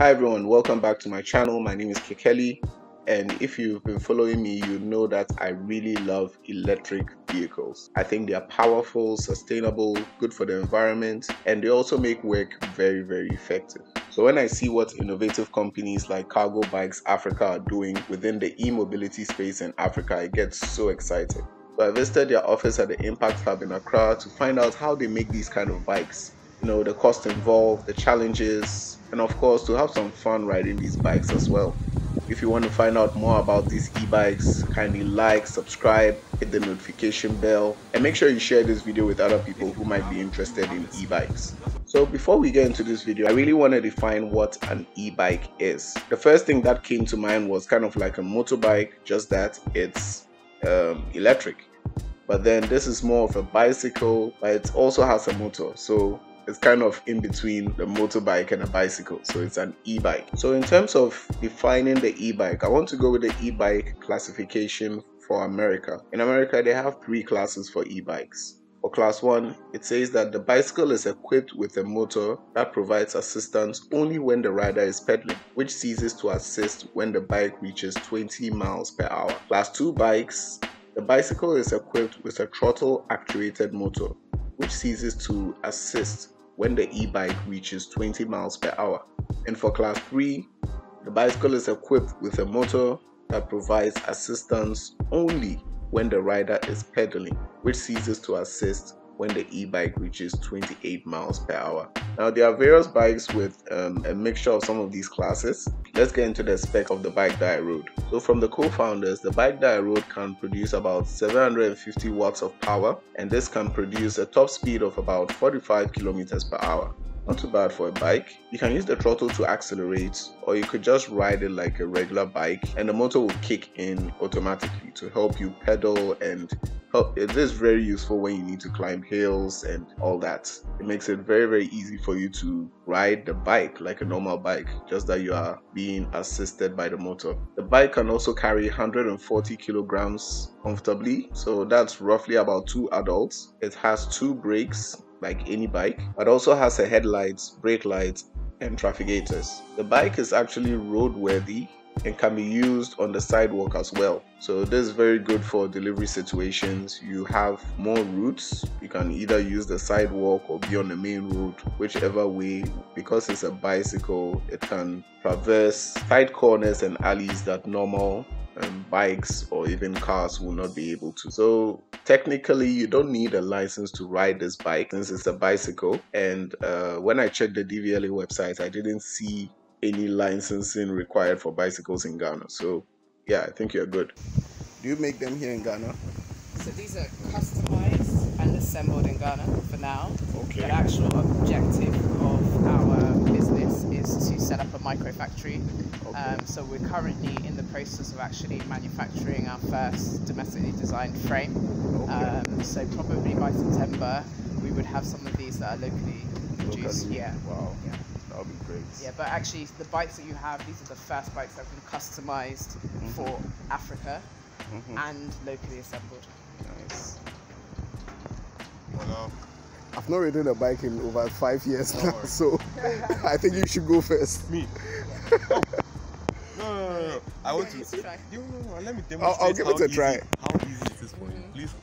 Hi everyone, welcome back to my channel. My name is Kekeli and if you've been following me, you know that I really love electric vehicles. I think they are powerful, sustainable, good for the environment, and they also make work very, very effective. So when I see what innovative companies like Cargo Bikes Africa are doing within the e-mobility space in Africa, I get so excited. So I visited their office at the Impact Hub in Accra to find out how they make these kind of bikes. You know, the cost involved, the challenges, and of course to have some fun riding these bikes as well. If you want to find out more about these e-bikes, kindly like, subscribe, hit the notification bell, and make sure you share this video with other people who might be interested in e-bikes. So before we get into this video, I really want to define what an e-bike is. The first thing that came to mind was kind of like a motorbike, just that it's um, electric. But then this is more of a bicycle, but it also has a motor. So it's kind of in between the motorbike and a bicycle so it's an e-bike. So in terms of defining the e-bike i want to go with the e-bike classification for america. In america they have three classes for e-bikes. For class 1 it says that the bicycle is equipped with a motor that provides assistance only when the rider is pedaling which ceases to assist when the bike reaches 20 miles per hour. Class 2 bikes the bicycle is equipped with a throttle actuated motor which ceases to assist when the e-bike reaches 20 miles per hour. And for class 3, the bicycle is equipped with a motor that provides assistance only when the rider is pedaling, which ceases to assist when the e-bike reaches 28 miles per hour. Now there are various bikes with um, a mixture of some of these classes. Let's get into the spec of the bike that I rode. So from the co-founders, the bike that I rode can produce about 750 watts of power and this can produce a top speed of about 45 kilometers per hour. Not too bad for a bike. You can use the throttle to accelerate or you could just ride it like a regular bike and the motor will kick in automatically to help you pedal and help. It is very useful when you need to climb hills and all that. It makes it very very easy for you to ride the bike like a normal bike just that you are being assisted by the motor. The bike can also carry 140 kilograms comfortably so that's roughly about two adults. It has two brakes like any bike, but also has a headlights, brake lights, and trafficators. The bike is actually roadworthy and can be used on the sidewalk as well. So this is very good for delivery situations. You have more routes. You can either use the sidewalk or be on the main road, whichever way. Because it's a bicycle, it can traverse tight corners and alleys that normal um, bikes or even cars will not be able to. So technically you don't need a license to ride this bike since it's a bicycle and uh, when I checked the DVLA website I didn't see any licensing required for bicycles in Ghana. So yeah, I think you're good. Do you make them here in Ghana? So these are customized and assembled in Ghana for now. Okay. The actual objective of our business is to set up a micro factory. Okay. Um, so we're currently in the process of actually manufacturing our first domestically designed frame. Okay. Um, so probably by September we would have some of these that are locally produced. Locally? Yeah. Wow. Yeah. That would be great. Yeah, but actually the bikes that you have, these are the first bikes that have been customized Mm-hmm. for Africa Mhm. and locally assembled. Nice. I've not ridden a bike in over five years now, so I think you should go first. Me? Oh. No, no, no, no, no. I want to. let's try. You know, no, let me demonstrate I'll- I'll give it how a try. How easy it is for you, please.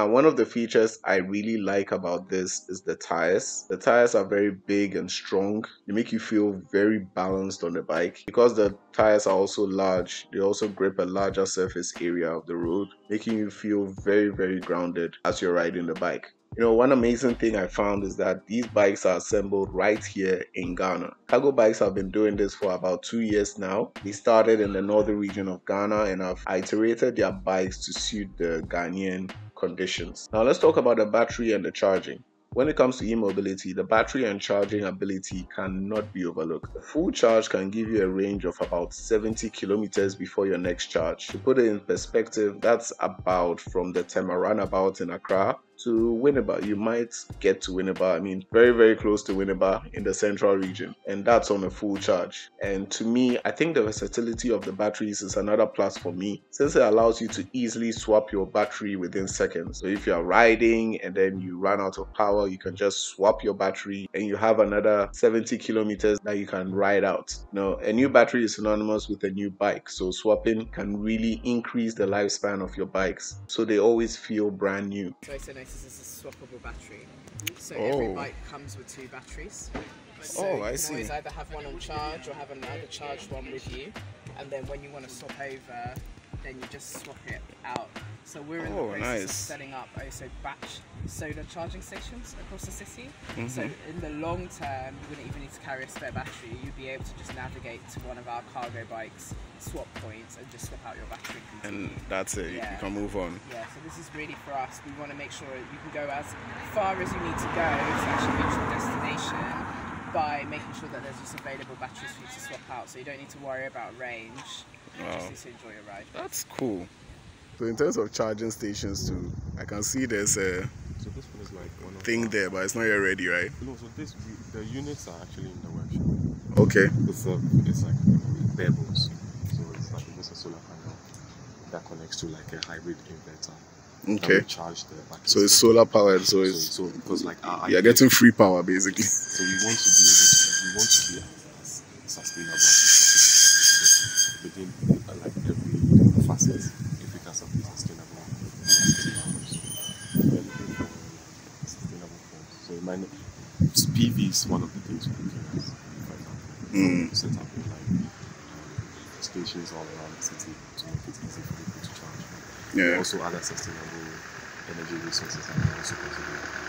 Now, one of the features I really like about this is the tires. The tires are very big and strong. They make you feel very balanced on the bike. Because the tires are also large, they also grip a larger surface area of the road, making you feel very, very grounded as you're riding the bike. You know, one amazing thing I found is that these bikes are assembled right here in Ghana. Cargo bikes have been doing this for about two years now. They started in the northern region of Ghana and have iterated their bikes to suit the Ghanaian conditions. Now let's talk about the battery and the charging. When it comes to e-mobility, the battery and charging ability cannot be overlooked. The full charge can give you a range of about 70 kilometers before your next charge. To put it in perspective, that's about from the Tema roundabout in Accra to Winneba. You might get to Winneba. I mean, very, very close to Winneba in the central region, and that's on a full charge. And to me, I think the versatility of the batteries is another plus for me since it allows you to easily swap your battery within seconds. So if you are riding and then you run out of power, you can just swap your battery and you have another 70 kilometers that you can ride out. Now, a new battery is synonymous with a new bike, so swapping can really increase the lifespan of your bikes so they always feel brand new. ISO notice is a swappable battery. So every Oh. bike comes with two batteries. So Oh, you I can see. always either have one on charge or have another charged one with you. And then when you want to swap over, then you just swap it out. So we're in Oh, the process nice. of setting up oh, also batch solar charging stations across the city. So Mm-hmm. in the long term, you wouldn't even need to carry a spare battery. You'd be able to just navigate to one of our cargo bikes, swap points, and just swap out your battery. And that's it, Yeah. you can move on. Yeah, so this is really for us. We want to make sure you can go as far as you need to go to actually reach the destination by making sure that there's just available batteries for you to swap out. So you don't need to worry about range. You Wow. just need to enjoy your ride. That's cool. So in terms of charging stations too, I can see there's a So this one is like one of thing there, but it's not yet ready, right? No, so this the units are actually in the workshop. Okay. It's a, it's like bare bones. So it's like just a solar panel that connects to like a hybrid inverter. Okay. charge the battery. So it's solar powered, so So, it's so because like our you're getting free power basically. So we want to be able to, we want to be as, sustainable as possible. So within uh, like every facet, if it can be sustainable, we are sustainable. So we're looking for sustainable forms. So it might not, Is one of the things we're looking at. For example, Mm. set up like stations all around the city to make it easy for people to charge. Yeah. Also other sustainable energy resources are also considered.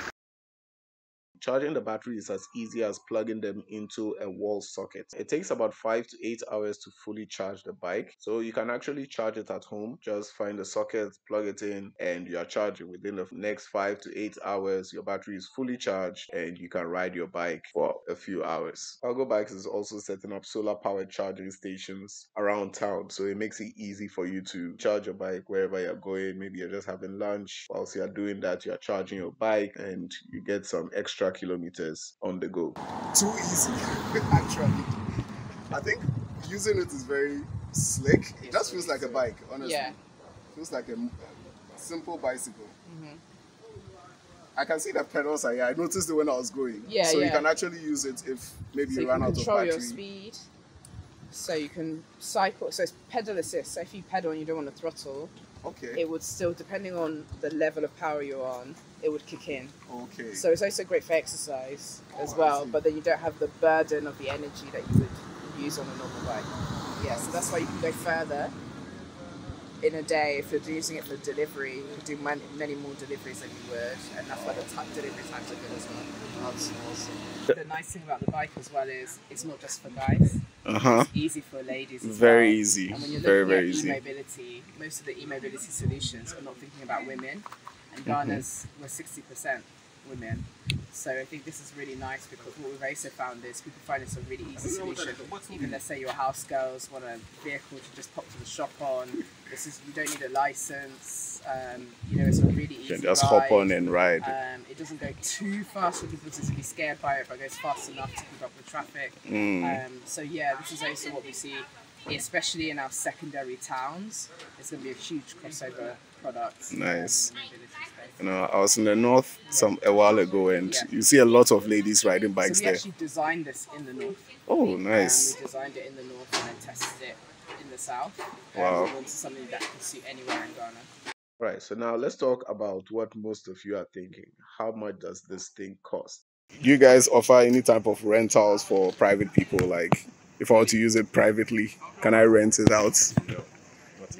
Charging the battery is as easy as plugging them into a wall socket. It takes about five to eight hours to fully charge the bike. So you can actually charge it at home. Just find the socket, plug it in, and you are charging. Within the next five to eight hours, your battery is fully charged and you can ride your bike for a few hours. Cargo Bikes is also setting up solar powered charging stations around town. So it makes it easy for you to charge your bike wherever you're going. Maybe you're just having lunch. Whilst you're doing that, you're charging your bike and you get some extra kilometers on the go. Too easy, actually. I think using it is very slick. It just feels like a bike, honestly. Yeah. Feels like a simple bicycle. Mm-hmm. I can see the pedals are here. I noticed it when I was going. Yeah, so you can actually use it if maybe So you you run out of battery. control battery. your speed. So you can cycle. So it's pedal assist. So if you pedal and you don't want to throttle, Okay. it would still, depending on the level of power you're on, it would kick in. okay. So it's also great for exercise as Oh, well, but then you don't have the burden of the energy that you would use on a normal bike. Yeah, so that's why you can go further in a day if you're using it for delivery. You can do many, many more deliveries than you would, and that's why the t- delivery times are good as well. That's awesome. The nice thing about the bike as well is it's not just for guys. Uh huh. It's easy for ladies. As Very well. easy. And when you're looking very at easy. e-mobility, most of the e-mobility solutions are not thinking about women, and Mm-hmm. Ghana's we're sixty percent women. So I think this is really nice because what we've also found is people find it's a really easy solution. Even let's say your house girls want a vehicle to just pop to the shop on. This is you don't need a license. Um, you know, it's a really easy. You can just ride. hop on and ride. Um, it doesn't go too fast for people to be scared by it, but it goes fast enough to keep up with traffic. Mm. Um, so yeah, this is also what we see, especially in our secondary towns. It's going to be a huge crossover product. um, Nice. in the mobility space. You know, I was in the north some a while ago, and Yeah. you see a lot of ladies riding bikes so we there. actually designed this in the north. Oh, Um, nice. we designed it in the north and then tested it in the south. Um, Wow. We wanted something that can suit anywhere in Ghana. Right, so now let's talk about what most of you are thinking. How much does this thing cost? Do you guys offer any type of rentals for private people? Like, if I were to use it privately, can I rent it out?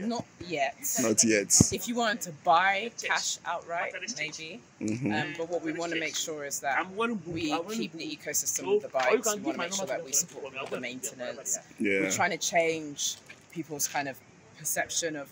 Not yet. Not yet. If you wanted to buy cash outright, maybe. Mhm. Um, but what we want to make sure is that we keep the ecosystem of the bikes. We want to make sure that we support the maintenance. Yeah. We're trying to change people's kind of perception of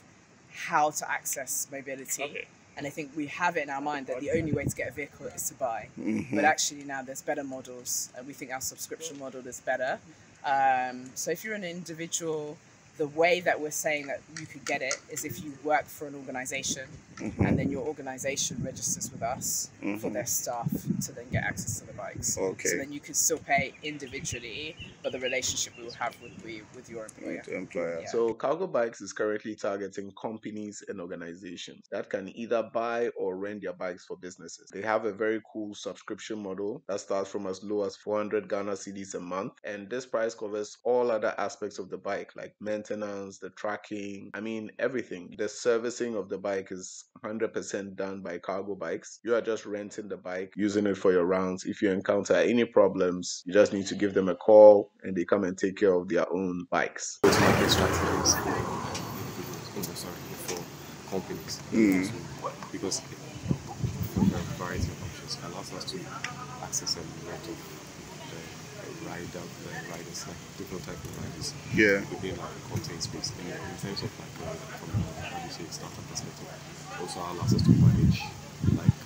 how to access mobility. Okay. And I think we have it in our mind that the only way to get a vehicle is to buy. Mhm. But actually now there's better models, and we think our subscription model is better. Um, so if you're an individual the way that we're saying that you could get it is if you work for an organization Mm-hmm. and then your organization registers with us for their staff to then get access to the bikes. Okay. So then you can still pay individually, but the relationship we will have would be with your employer. to employer. Yeah. So Cargo Bikes is currently targeting companies and organizations that can either buy or rent their bikes for businesses. They have a very cool subscription model that starts from as low as 400 Ghana cedis a month, and this price covers all other aspects of the bike like maintenance, the tracking, I mean everything. The servicing of the bike is 100% done by Cargo Bikes. You are just renting the bike, using it for your rounds. If you encounter any problems, you just need to give them a call and they come and take care of their own bikes. Those market strategies for individuals, no, sorry, for companies. Mm. So, because for a variety of options allows us to access a lot of uh, rider, uh, riders, like different type of riders Yeah. within like the content space. And in terms of like uh, from a, how do you say startup perspective, also allows us to manage like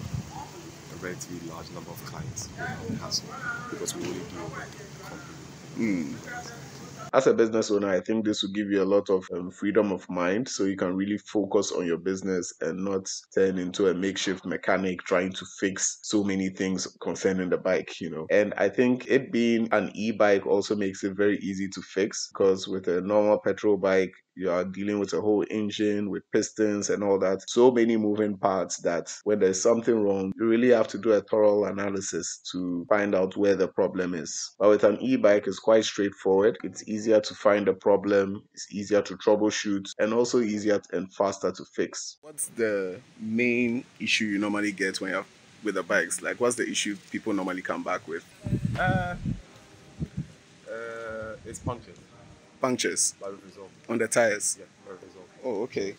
a relatively large number of clients without hassle because we only deal with company. As a business owner, I think this will give you a lot of um, freedom of mind so you can really focus on your business and not turn into a makeshift mechanic trying to fix so many things concerning the bike, you know. And I think it being an e bike also makes it very easy to fix because with a normal petrol bike, you are dealing with a whole engine with pistons and all that. So many moving parts that when there's something wrong, you really have to do a thorough analysis to find out where the problem is. But with an e bike, it's quite straightforward. It's easier to find a problem, it's easier to troubleshoot, and also easier and faster to fix. What's the main issue you normally get when you're with the bikes? Like, what's the issue people normally come back with? Uh, uh, it's punctured. Punctures on the tires. Yeah. Oh, okay.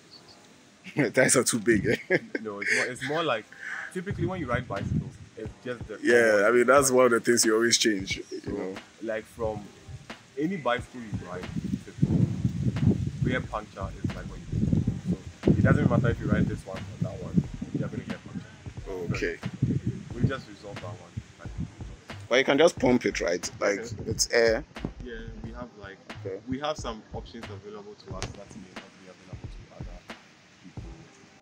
the tires are too big. eh? No, it's more. It's more like typically when you ride bicycles, it's just the. yeah, I mean that's one of the things you always change. You know. Like from any bicycle you ride, rear puncture is like you. So it doesn't matter if you ride this one or that one, you're gonna get punctured. Okay. We just resolve that one. But you can just pump it, right? Like Okay. it's air. yeah, we have like Okay. we have some options available to us that may not be available to other people.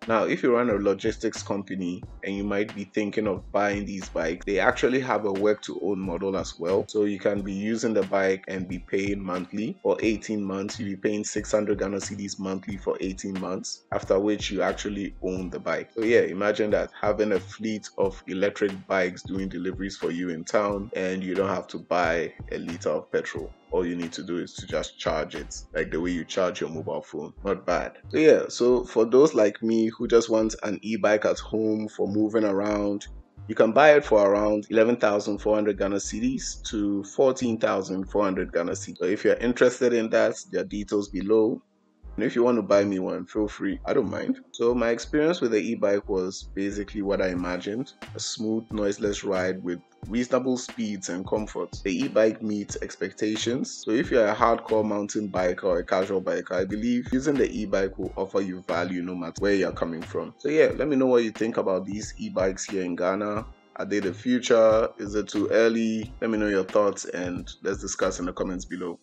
Now, if you run a logistics company and you might be thinking of buying these bikes, they actually have a work to own model as well. So you can be using the bike and be paying monthly for 18 months. You'll be paying 600 Ghana cedis monthly for 18 months, after which you actually own the bike. So yeah, imagine that having a fleet of electric bikes doing deliveries for you in town and you don't have to buy a liter of petrol all you need to do is to just charge it like the way you charge your mobile phone not bad so yeah so for those like me who just want an e-bike at home for moving around you can buy it for around 11,400 Ghana cedis to 14,400 Ghana cedis. So if you're interested in that, there are details below. And if you want to buy me one, feel free. I don't mind. So my experience with the e-bike was basically what I imagined. A smooth, noiseless ride with reasonable speeds and comfort. The e-bike meets expectations. So if you're a hardcore mountain biker or a casual biker, I believe using the e-bike will offer you value no matter where you're coming from. So yeah, let me know what you think about these e-bikes here in Ghana. Are they the future? Is it too early? Let me know your thoughts and let's discuss in the comments below.